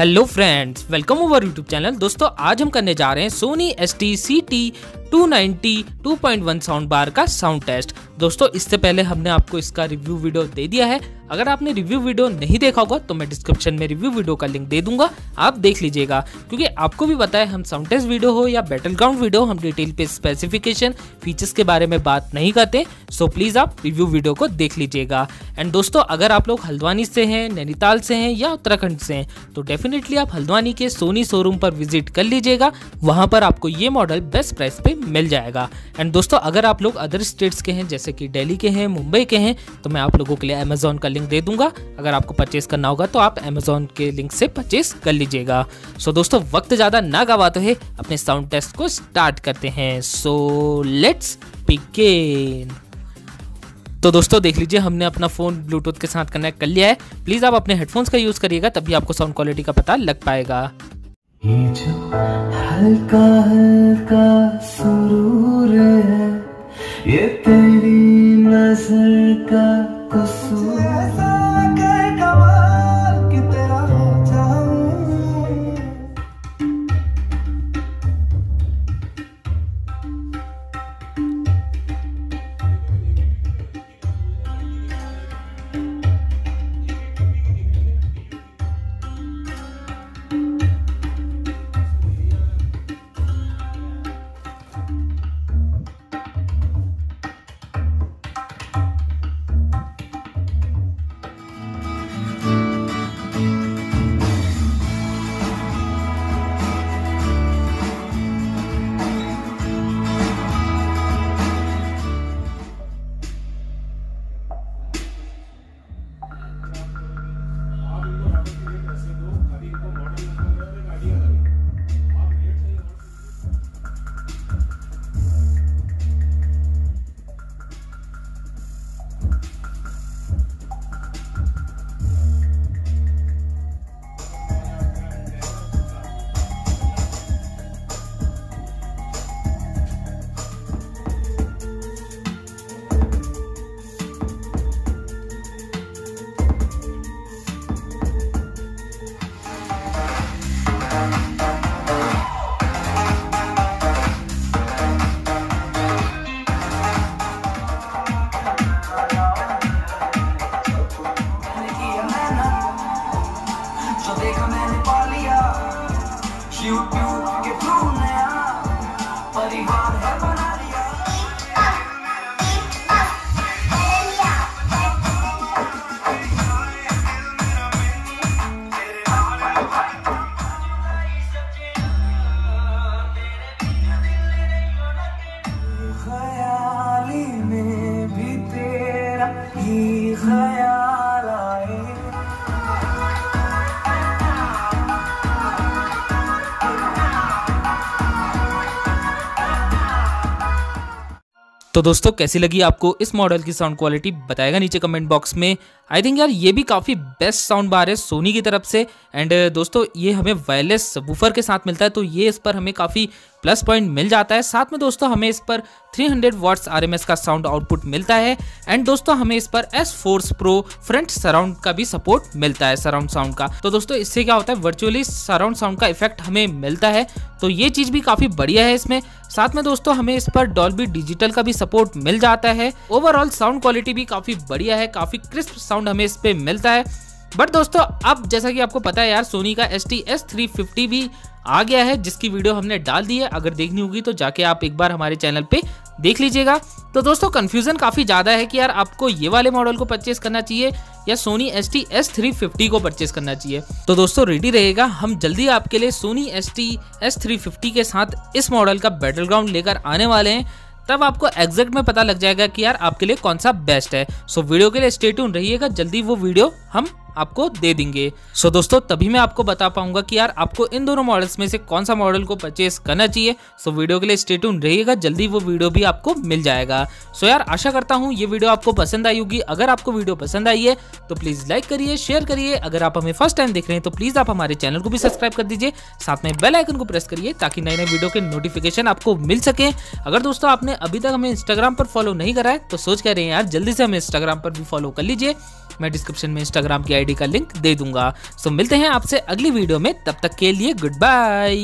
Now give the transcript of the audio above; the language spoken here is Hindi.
Hello friends welcome over YouTube channel दोस्तों, आज हम करने जा रहे हैं Sony S T C T 290 2.1 sound bar का साउंड टेस्ट। दोस्तों, इससे पहले हमने आपको इसका रिव्यू वीडियो दे दिया है। अगर आपने रिव्यू वीडियो नहीं देखा होगा तो मैं डिस्क्रिप्शन में रिव्यू वीडियो का लिंक दे दूँगा। आप देख लीजिएगा। क्योंकि आपको भी है, हम साउंड टेस्ट वीडियो हो या बैटल ग्राउंड वीडियो हम डिटेल पे स्पेसिफिकेशन फीचर्स के बारे में बात नहीं करते। सो प्लीज़ आप रिव्यू वीडियो को देख लीजिएगा। एंड दोस्तों, अगर आप लोग हल्द्वानी से हैं, नैनीताल से हैं या उत्तराखंड से हैं तो डेफिनेटली आप हल्द्वानी के सोनी शोरूम पर विज़िट कर लीजिएगा। वहाँ पर आपको ये मॉडल बेस्ट प्राइस पे मिल जाएगा। एंड दोस्तों, अगर आप लोग अदर स्टेट्स के हैं, जैसे कि दिल्ली के हैं मुंबई के हैं तो मैं आप लोगों के लिए अमेजोन का लिंक दे दूँगा। अगर आपको परचेस करना होगा तो आप अमेजोन के लिंक से परचेस कर लीजिएगा। सो दोस्तों, वक्त ज़्यादा ना गवाते हुए अपने साउंड टेस्ट को स्टार्ट करते हैं। सो लेट्स बिगिन तो दोस्तों, देख लीजिए, हमने अपना फ़ोन ब्लूटूथ के साथ कनेक्ट कर लिया है। प्लीज़ आप अपने हेडफोन्स का यूज़ करिएगा, तभी आपको साउंड क्वालिटी का पता लग पाएगा। हल्का हल्का सुरूर है। ये तेरी नज़र का कसूर ख्याली में भी तेरा ही ख्याल तो दोस्तों, कैसी लगी आपको इस मॉडल की साउंड क्वालिटी बताएगा नीचे कमेंट बॉक्स में। आई थिंक यार, ये भी काफ़ी बेस्ट साउंड बार है सोनी की तरफ़ से। एंड दोस्तों, ये हमें वायरलेस वूफर के साथ मिलता है तो ये इस पर हमें काफ़ी प्लस पॉइंट मिल जाता है। साथ में दोस्तों, हमें इस पर 300 हंड्रेड वाट्स आर का साउंड आउटपुट मिलता है। एंड दोस्तों, हमें इस पर S Force Pro Front Surround का भी सपोर्ट मिलता है सराउंड साउंड का। तो दोस्तों, इससे क्या होता है? वर्चुअली सराउंड साउंड का इफ़ेक्ट हमें मिलता है। तो ये चीज़ भी काफ़ी बढ़िया है इसमें। साथ में दोस्तों, हमें इस पर डॉल्बी डिजिटल का भी सपोर्ट मिल जाता है। ओवरऑल साउंड क्वालिटी भी काफ़ी बढ़िया है। काफ़ी क्रिस्प साउंड हमें इस पे मिलता है। बट दोस्तों, अब जैसा कि आपको पता है यार सोनी का S T S three fifty भी आ गया है, जिसकी वीडियो हमने डाल दी है। अगर देखनी होगी तो जाके आप एक बार हमारे चैनल पे देख लीजिएगा। तो दोस्तों कंफ्यूजन काफ़ी ज़्यादा है कि यार आपको ये वाले मॉडल को परचेस करना चाहिए या Sony S T S three fifty को परचेस करना चाहिए। तो दोस्तों रेडी रहेगा। हम जल्दी आपके लिए Sony S T S three fifty के साथ इस मॉडल का बैटल ग्राउंड लेकर आने वाले हैं। तब आपको एग्जैक्ट में पता लग जाएगा कि यार आपके लिए कौन सा बेस्ट है। सो वीडियो के लिए स्टे ट्यून रहिएगा। जल्दी वो वीडियो हम आपको दे देंगे। सो so, दोस्तों तभी मैं आपको बता पाऊँगा कि यार आपको इन दोनों मॉडल्स में से कौन सा मॉडल को परचेस करना चाहिए। सो so, वीडियो के लिए स्टेटून रहिएगा जल्दी वो वीडियो भी आपको मिल जाएगा। सो so, यार आशा करता हूँ ये वीडियो आपको पसंद आई होगी। अगर आपको वीडियो पसंद आई है तो प्लीज़ लाइक करिए शेयर करिए। अगर आप हमें फ़र्स्ट टाइम देख रहे हैं तो प्लीज़ आप हमारे चैनल को भी सब्सक्राइब कर दीजिए। साथ में बेल आइकन को प्रेस करिए ताकि नए नए वीडियो के नोटिफिकेशन आपको मिल सके। अगर दोस्तों आपने अभी तक हमें इंस्टाग्राम पर फॉलो नहीं करा है तो सोच कह रहे हैं यार जल्दी से हमें इंस्टाग्राम पर भी फॉलो कर लीजिए। मैं डिस्क्रिप्शन में इंस्टाग्राम की आईडी का लिंक दे दूँगा। सो मिलते हैं आपसे अगली वीडियो में। तब तक के लिए गुड बाय